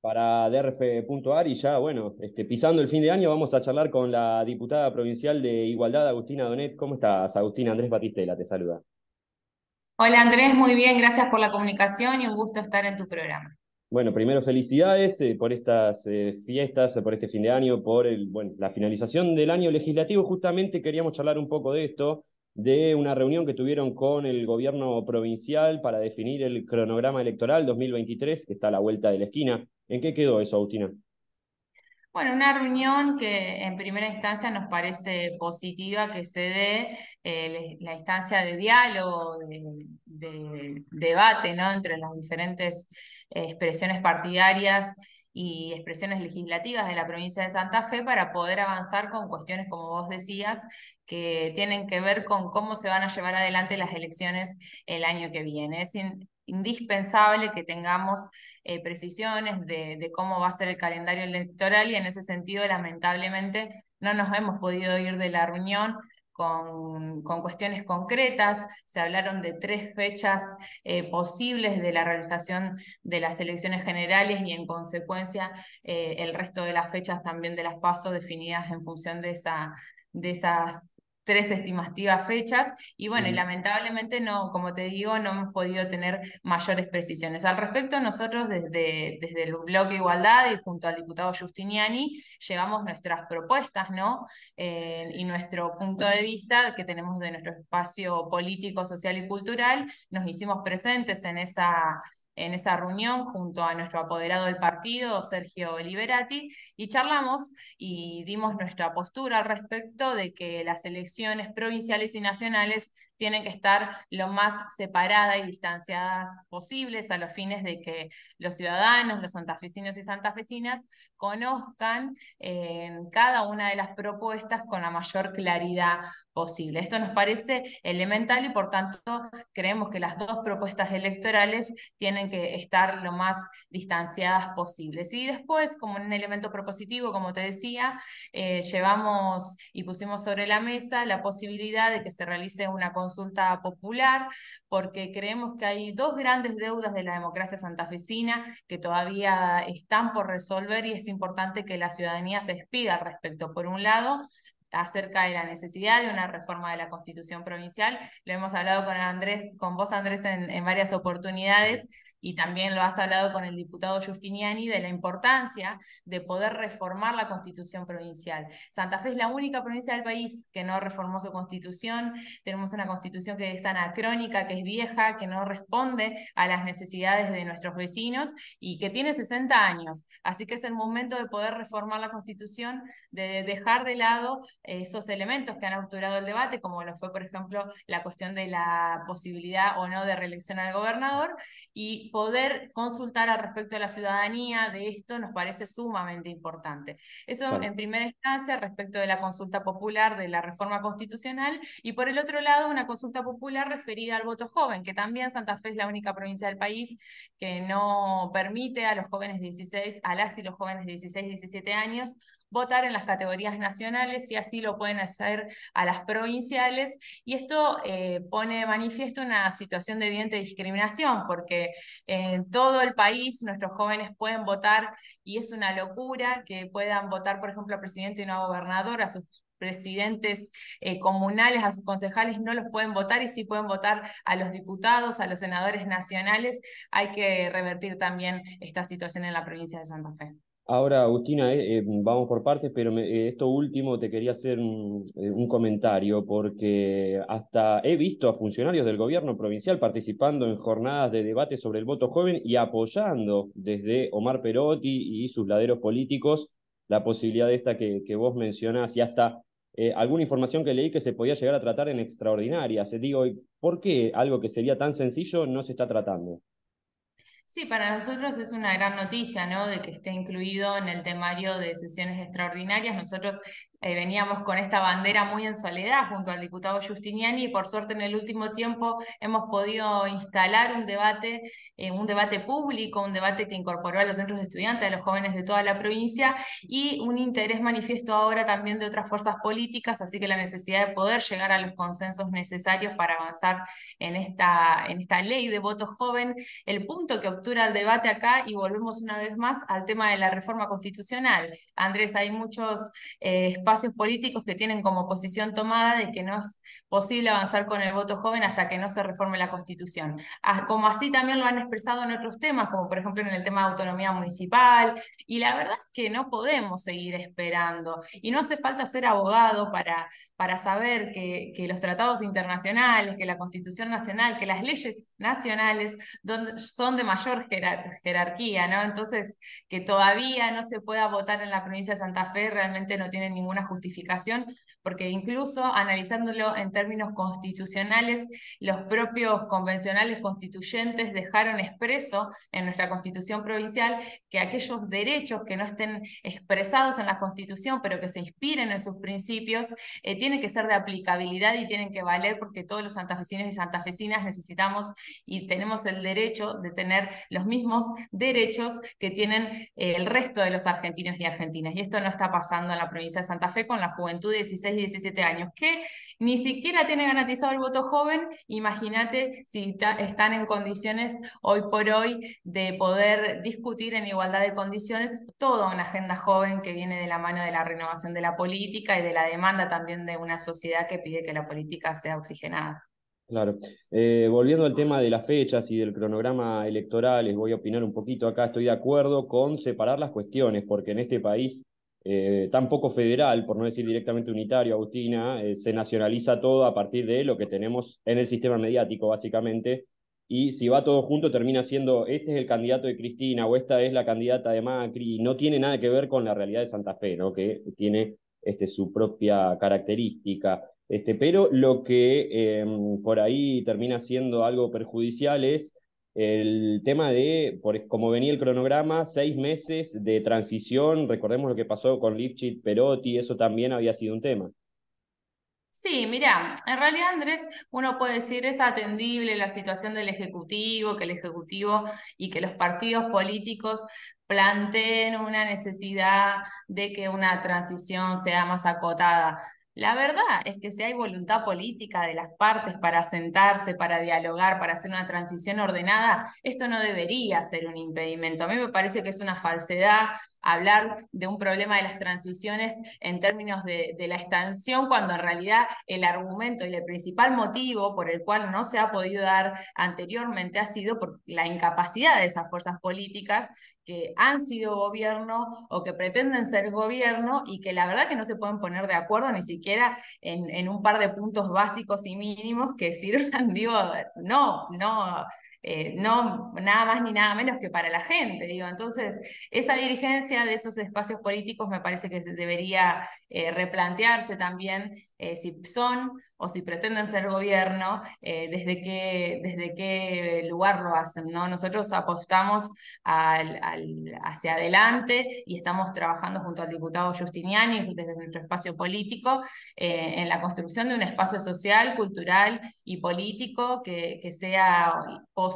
para DRF.ar y ya, bueno, este, pisando el fin de año vamos a charlar con la diputada provincial de Igualdad, Agustina Donet. ¿Cómo estás, Agustina? Andrés Batistela te saluda. Hola Andrés, muy bien, gracias por la comunicación y un gusto estar en tu programa. Bueno, primero felicidades eh, por estas eh, fiestas, por este fin de año, por el, bueno, la finalización del año legislativo. Justamente queríamos charlar un poco de esto, de una reunión que tuvieron con el gobierno provincial para definir el cronograma electoral 2023, que está a la vuelta de la esquina. ¿En qué quedó eso, Agustina? Bueno, una reunión que en primera instancia nos parece positiva que se dé eh, la instancia de diálogo, de, debate ¿no? entre las diferentes eh, expresiones partidarias y expresiones legislativas de la provincia de Santa Fe para poder avanzar con cuestiones, como vos decías, que tienen que ver con cómo se van a llevar adelante las elecciones el año que viene. Es indispensable que tengamos eh, precisiones de, cómo va a ser el calendario electoral y en ese sentido, lamentablemente, no nos hemos podido ir de la reunión con, cuestiones concretas, se hablaron de tres fechas eh, posibles de la realización de las elecciones generales y en consecuencia eh, el resto de las fechas también de las pasos definidas en función de, esa, de esas tres estimativas fechas y bueno, y lamentablemente no, como te digo, no hemos podido tener mayores precisiones. Al respecto, nosotros desde, desde el bloque Igualdad y junto al diputado Justiniani llevamos nuestras propuestas, ¿no? Eh, y nuestro punto de vista que tenemos de nuestro espacio político, social y cultural, nos hicimos presentes en esa en esa reunión junto a nuestro apoderado del partido, Sergio Liberati, y charlamos y dimos nuestra postura al respecto de que las elecciones provinciales y nacionales tienen que estar lo más separadas y distanciadas posibles a los fines de que los ciudadanos, los santafesinos y santafesinas conozcan eh, cada una de las propuestas con la mayor claridad posible. Esto nos parece elemental y por tanto creemos que las dos propuestas electorales tienen que estar lo más distanciadas posibles. Y después, como un elemento propositivo, como te decía, eh, llevamos y pusimos sobre la mesa la posibilidad de que se realice una consulta popular, porque creemos que hay dos grandes deudas de la democracia santafesina que todavía están por resolver y es importante que la ciudadanía se expida al respecto. Por un lado, acerca de la necesidad de una reforma de la constitución provincial. Lo hemos hablado con Andrés, con vos Andrés en, en varias oportunidades y también lo has hablado con el diputado Justiniani de la importancia de poder reformar la constitución provincial. Santa Fe es la única provincia del país que no reformó su constitución. Tenemos una constitución que es anacrónica, que es vieja, que no responde a las necesidades de nuestros vecinos y que tiene 60 años. Así que es el momento de poder reformar la constitución, de dejar de lado esos elementos que han autorado el debate, como lo fue, por ejemplo, la cuestión de la posibilidad o no de reelección al gobernador y poder consultar al respecto de la ciudadanía de esto nos parece sumamente importante. Eso en primera instancia respecto de la consulta popular de la reforma constitucional y por el otro lado una consulta popular referida al voto joven, que también Santa Fe es la única provincia del país que no permite a los jóvenes 16, a las y los jóvenes de 16, 17 años votar en las categorías nacionales y así lo pueden hacer a las provinciales. Y esto eh, pone de manifiesto una situación de evidente discriminación, porque en todo el país nuestros jóvenes pueden votar y es una locura que puedan votar, por ejemplo, a presidente y no a gobernador, a sus presidentes eh, comunales, a sus concejales, no los pueden votar y sí pueden votar a los diputados, a los senadores nacionales. Hay que revertir también esta situación en la provincia de Santa Fe. Ahora, Agustina, eh, eh, vamos por partes, pero eh, esto último te quería hacer un, comentario, porque hasta he visto a funcionarios del gobierno provincial participando en jornadas de debate sobre el voto joven y apoyando desde Omar Perotti y sus laderos políticos la posibilidad de esta que, que vos mencionás y hasta alguna información que leí que se podía llegar a tratar en extraordinarias. Digo, ¿por qué algo que sería tan sencillo no se está tratando? Sí, para nosotros es una gran noticia, ¿no? De que esté incluido en el temario de sesiones extraordinarias. Nosotros eh, veníamos con esta bandera muy en soledad junto al diputado Justiniani y por suerte en el último tiempo hemos podido instalar un debate, eh, un debate público, un debate que incorporó a los centros de estudiantes, a los jóvenes de toda la provincia y un interés manifiesto ahora también de otras fuerzas políticas, así que la necesidad de poder llegar a los consensos necesarios para avanzar en esta, en esta ley de voto joven. El punto que apertura al debate acá y volvemos una vez más al tema de la reforma constitucional. Andrés, hay muchos eh, espacios políticos que tienen como posición tomada de que no es posible avanzar con el voto joven hasta que no se reforme la constitución. Ah, como así también lo han expresado en otros temas, como por ejemplo en el tema de autonomía municipal, y la verdad es que no podemos seguir esperando. Y no hace falta ser abogado para, para saber que, que los tratados internacionales, que la constitución nacional, que las leyes nacionales son de mayor jerarquía, ¿no? Entonces, que todavía no se pueda votar en la provincia de Santa Fe realmente no tiene ninguna justificación, porque incluso analizándolo en términos constitucionales, los propios convencionales constituyentes dejaron expreso en nuestra constitución provincial que aquellos derechos que no estén expresados en la constitución, pero que se inspiren en sus principios, eh, tienen que ser de aplicabilidad y tienen que valer porque todos los santafesinos y santafesinas necesitamos y tenemos el derecho de tener los mismos derechos que tienen eh, el resto de los argentinos y argentinas. Y esto no está pasando en la provincia de Santa Con la juventud de 16 y 17 años, que ni siquiera tiene garantizado el voto joven. Imagínate si están en condiciones hoy por hoy de poder discutir en igualdad de condiciones toda una agenda joven que viene de la mano de la renovación de la política y de la demanda también de una sociedad que pide que la política sea oxigenada. Claro. Eh, volviendo al tema de las fechas y del cronograma electoral, les voy a opinar un poquito acá. Estoy de acuerdo con separar las cuestiones, porque en este país eh, federal, por no decir directamente unitario, Agustina, eh, se nacionaliza todo a partir de lo que tenemos en el sistema mediático, básicamente. Y si va todo junto, termina siendo este es el candidato de Cristina o esta es la candidata de Macri. Y no tiene nada que ver con la realidad de Santa Fe, ¿no? que tiene este, su propia característica. Este, pero lo que em, por ahí termina siendo algo perjudicial es el tema de, como venía el cronograma, seis meses de transición. Recordemos lo que pasó con Lifchit Perotti, eso también había sido un tema. Sí, mira, en realidad Andrés, uno puede decir es atendible la situación del Ejecutivo, que el Ejecutivo y que los partidos políticos planteen una necesidad de que una transición sea más acotada. La verdad es que si hay voluntad política de las partes para sentarse, para dialogar, para hacer una transición ordenada, esto no debería ser un impedimento. A mí me parece que es una falsedad hablar de un problema de las transiciones en términos de, la extensión, cuando en realidad el argumento y el principal motivo por el cual no se ha podido dar anteriormente ha sido por la incapacidad de esas fuerzas políticas que han sido gobierno o que pretenden ser gobierno y que la verdad que no se pueden poner de acuerdo ni siquiera en, en un par de puntos básicos y mínimos que sirvan, digo, no, no eh, no nada más ni nada menos que para la gente, digo. Entonces, esa dirigencia de esos espacios políticos me parece que debería eh, replantearse también eh, si son o si pretenden ser gobierno, desde, qué, desde qué lugar lo hacen, ¿no? Nosotros apostamos hacia adelante y estamos trabajando junto al diputado Justiniani desde nuestro espacio político en la construcción de un espacio social, cultural y político que, que sea posible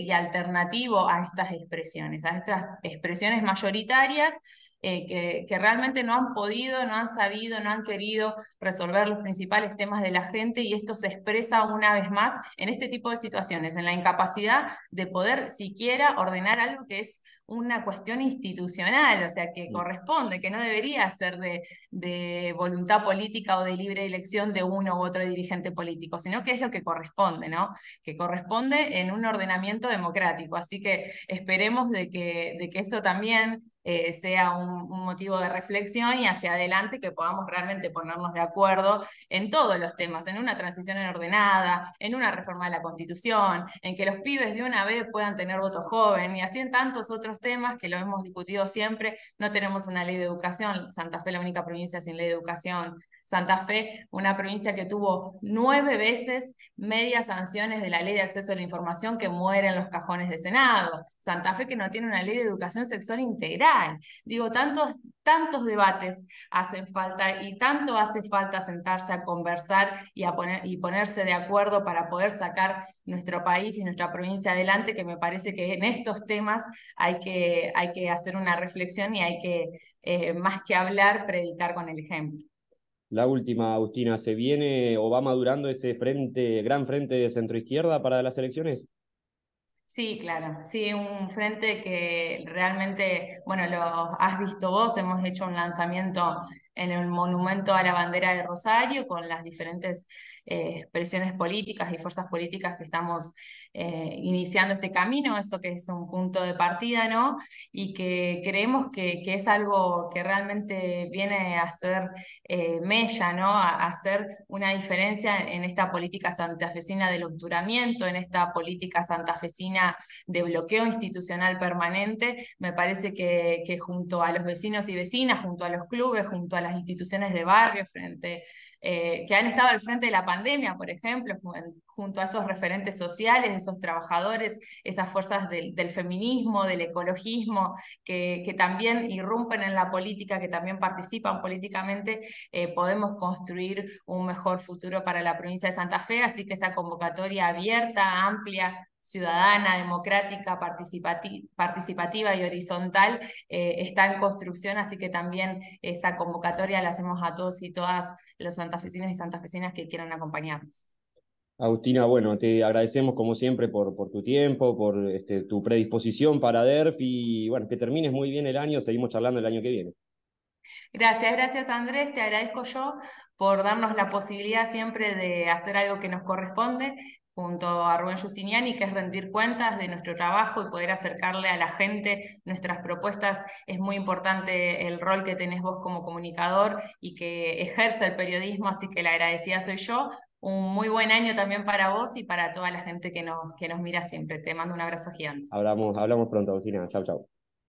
y alternativo a estas expresiones, a estas expresiones mayoritarias eh, que, que, realmente no han podido, no han sabido, no han querido resolver los principales temas de la gente y esto se expresa una vez más en este tipo de situaciones, en la incapacidad de poder siquiera ordenar algo que es una cuestión institucional, o sea, que corresponde, que no debería ser de, de, voluntad política o de libre elección de uno u otro dirigente político, sino que es lo que corresponde, ¿no? Que corresponde en un ordenamiento democrático. Así que esperemos de que, de que esto también eh, sea un, motivo de reflexión y hacia adelante que podamos realmente ponernos de acuerdo en todos los temas, en una transición ordenada, en una reforma de la Constitución, en que los pibes de una vez puedan tener voto joven y así en tantos otros temas que lo hemos discutido siempre. No tenemos una ley de educación, Santa Fe la única provincia sin ley de educación, Santa Fe, una provincia que tuvo nueve veces medias sanciones de la ley de acceso a la información que muere en los cajones de Senado. Santa Fe que no tiene una ley de educación sexual integral. Digo, tantos, tantos debates hacen falta y tanto hace falta sentarse a conversar y, a poner, y ponerse de acuerdo para poder sacar nuestro país y nuestra provincia adelante, que me parece que en estos temas hay que, hay que hacer una reflexión y hay que, eh, más que hablar, predicar con el ejemplo. La última, Agustina, ¿se viene o va madurando ese frente, gran frente de centroizquierda para las elecciones? Sí, claro, sí, un frente que realmente, bueno, lo has visto vos, hemos hecho un lanzamiento en el Monumento a la Bandera de Rosario con las diferentes eh, expresiones políticas y fuerzas políticas que estamos eh, iniciando este camino, eso que es un punto de partida, ¿no? Y que creemos que, es algo que realmente viene a ser eh, mella, ¿no? A, hacer una diferencia en esta política santafesina del obturamiento, en esta política santafesina de bloqueo institucional permanente. Me parece que, que junto a los vecinos y vecinas, junto a los clubes, junto a las instituciones de barrio, frente, eh, que han estado al frente de la pandemia, por ejemplo, junto a esos referentes sociales, esos trabajadores, esas fuerzas del, feminismo, del ecologismo, que, también irrumpen en la política, que también participan políticamente, eh, podemos construir un mejor futuro para la provincia de Santa Fe, así que esa convocatoria abierta, amplia, ciudadana, democrática, participativa y horizontal eh, está en construcción, así que también esa convocatoria la hacemos a todos y todas los santafesinos y santafesinas que quieran acompañarnos. Agustina, bueno, te agradecemos como siempre por, por tu tiempo, por este, tu predisposición para DERF y bueno, que termines muy bien el año, seguimos charlando el año que viene. Gracias, gracias Andrés, te agradezco yo por darnos la posibilidad siempre de hacer algo que nos corresponde junto a Rubén Justiniani, que es rendir cuentas de nuestro trabajo y poder acercarle a la gente nuestras propuestas. Es muy importante el rol que tenés vos como comunicador y que ejerce el periodismo, así que la agradecida soy yo. Un muy buen año también para vos y para toda la gente que nos, que nos mira siempre. Te mando un abrazo gigante. Hablamos, hablamos pronto, Agustina. Chau, chau.